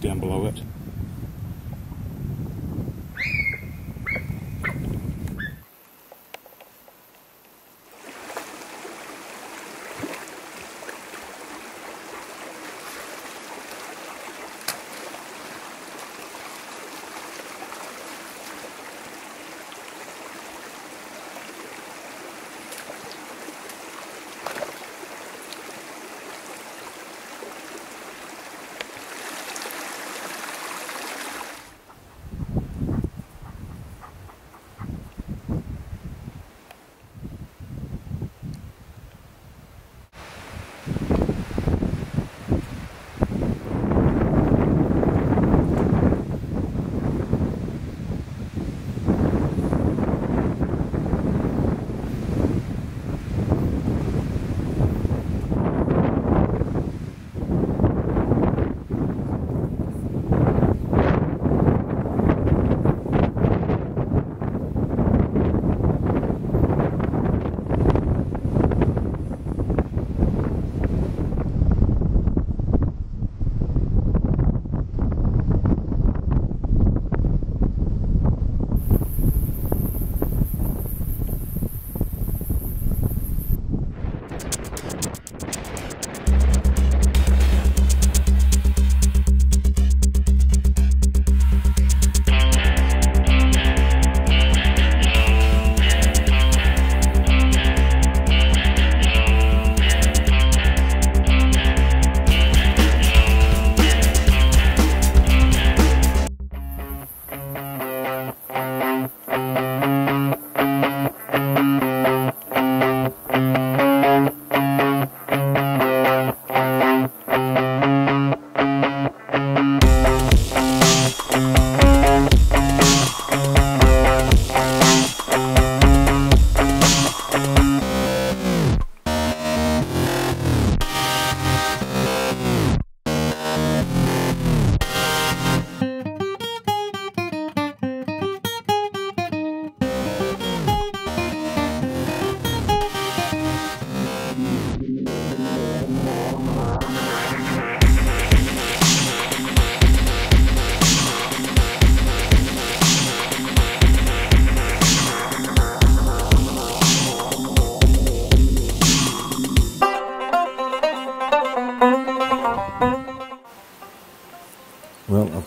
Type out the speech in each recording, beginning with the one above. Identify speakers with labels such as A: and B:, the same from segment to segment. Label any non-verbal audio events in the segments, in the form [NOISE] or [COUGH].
A: down below it.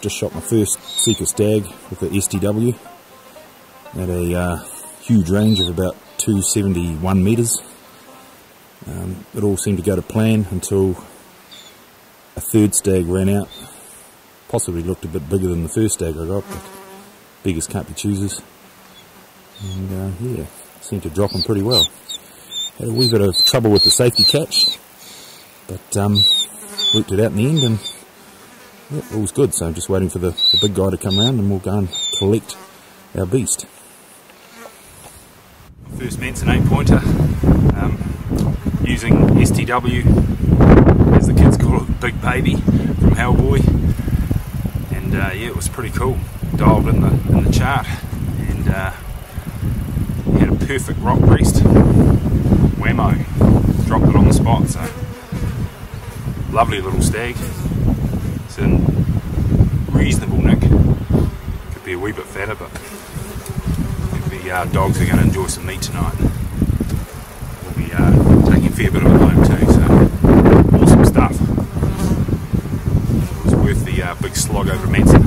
A: Just shot my first Sika stag with the STW at a uh, huge range of about 271 metres. Um, it all seemed to go to plan until a third stag ran out. Possibly looked a bit bigger than the first stag I got, but biggest can't be choosers. And uh, yeah, seemed to drop them pretty well. Had a wee bit of trouble with the safety catch, but um, worked it out in the end and Yep, all's good, so I'm just waiting for the, the big guy to come around and we'll go and collect our beast. First Manson 8 pointer um, using STW, as the kids call it, Big Baby from Hellboy. And uh, yeah, it was pretty cool. Dialed in the, in the chart and uh, had a perfect rock breast. Whammo. Dropped it on the spot, so lovely little stag. It's in reasonable nick. Could be a wee bit fatter, but the uh, dogs are going to enjoy some meat tonight. We'll be uh, taking a fair bit of it home too, so awesome stuff. It was worth the uh, big slog over Manson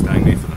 A: staying there for the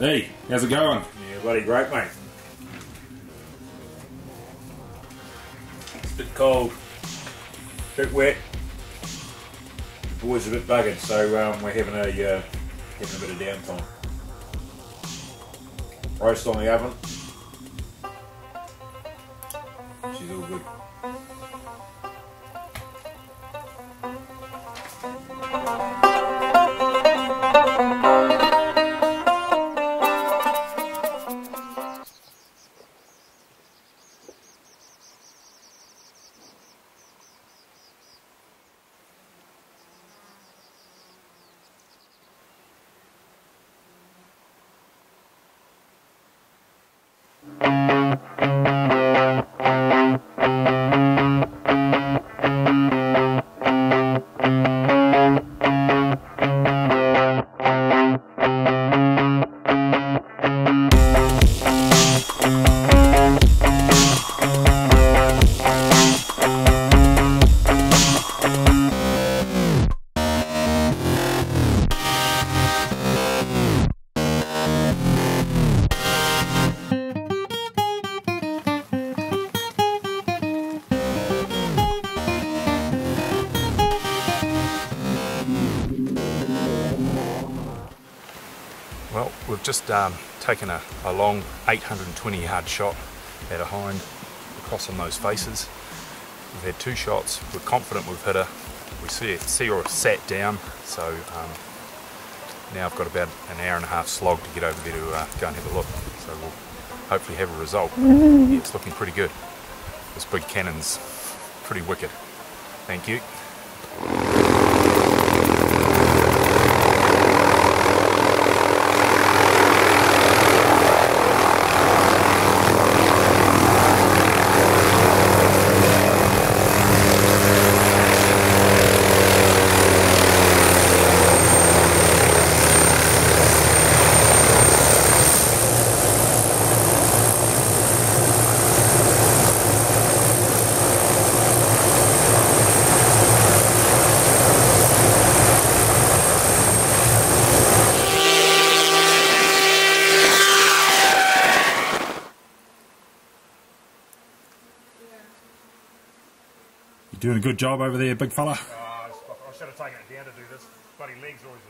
A: Hey, how's it going?
B: Yeah, bloody great, mate. It's a bit cold. a bit wet. The boys a bit buggered, so um, we're having a uh, having a bit of downtime. Roast on the oven. She's all good.
A: We've just um, taken a, a long 820 yard shot at a hind across on those faces. We've had two shots. We're confident we've hit her. We see, see her sat down, so um, now I've got about an hour and a half slog to get over there to uh, go and have a look. So we'll hopefully have a result. Yeah, [LAUGHS] it's looking pretty good. This big cannon's pretty wicked. Thank you.
B: Doing a good job over there, big fella.
A: I should have taken it down to do this. Bloody legs always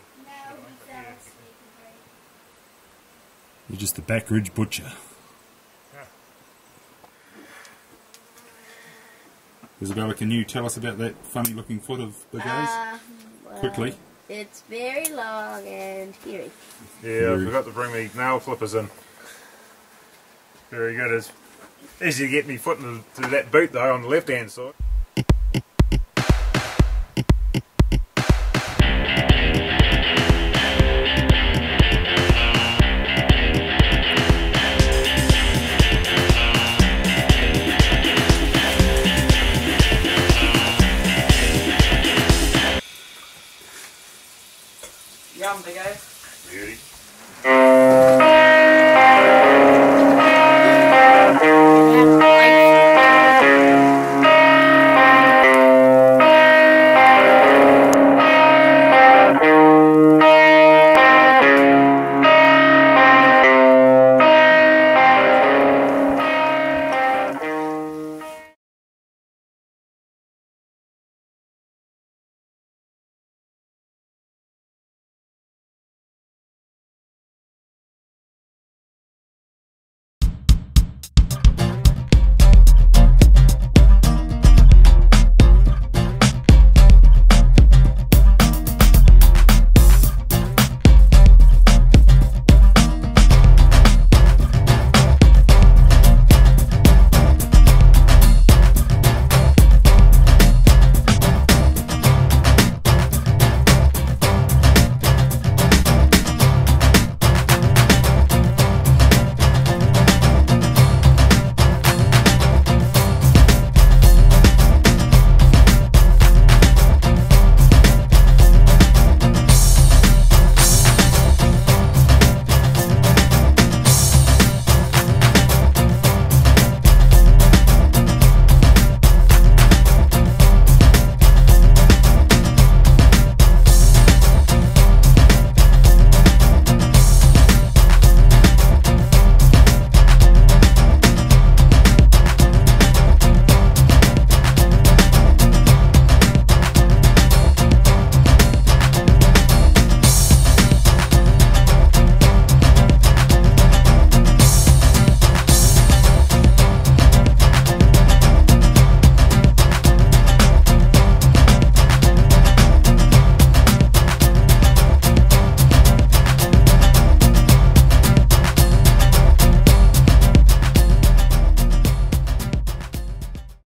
B: You're just the Backridge Butcher. Isabella, can you tell us about that funny looking foot of the guy's?
C: Uh, well,
B: Quickly.
C: It's very long and hairy.
A: Yeah, I forgot to bring me nail flippers in. Very good. It's easy to get me foot into that boot though on the left hand side. Beauty.